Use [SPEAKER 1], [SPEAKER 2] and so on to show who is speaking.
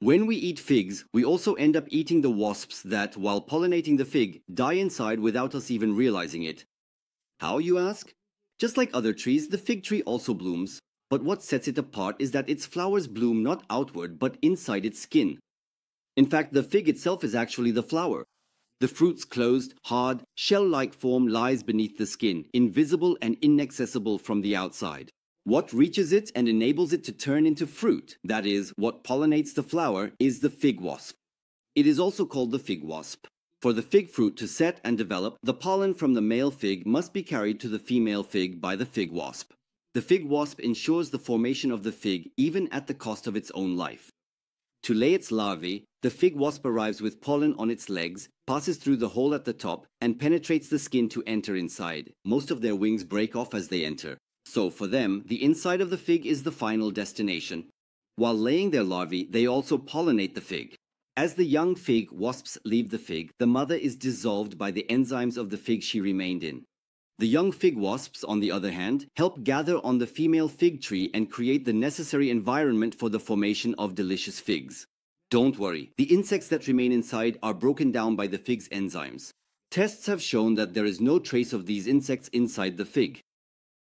[SPEAKER 1] When we eat figs, we also end up eating the wasps that, while pollinating the fig, die inside without us even realizing it. How, you ask? Just like other trees, the fig tree also blooms, but what sets it apart is that its flowers bloom not outward but inside its skin. In fact, the fig itself is actually the flower. The fruit's closed, hard, shell-like form lies beneath the skin, invisible and inaccessible from the outside. What reaches it and enables it to turn into fruit, that is, what pollinates the flower, is the fig wasp. It is also called the fig wasp. For the fig fruit to set and develop, the pollen from the male fig must be carried to the female fig by the fig wasp. The fig wasp ensures the formation of the fig even at the cost of its own life. To lay its larvae, the fig wasp arrives with pollen on its legs, passes through the hole at the top, and penetrates the skin to enter inside. Most of their wings break off as they enter. So for them, the inside of the fig is the final destination. While laying their larvae, they also pollinate the fig. As the young fig wasps leave the fig, the mother is dissolved by the enzymes of the fig she remained in. The young fig wasps, on the other hand, help gather on the female fig tree and create the necessary environment for the formation of delicious figs. Don't worry, the insects that remain inside are broken down by the fig's enzymes. Tests have shown that there is no trace of these insects inside the fig.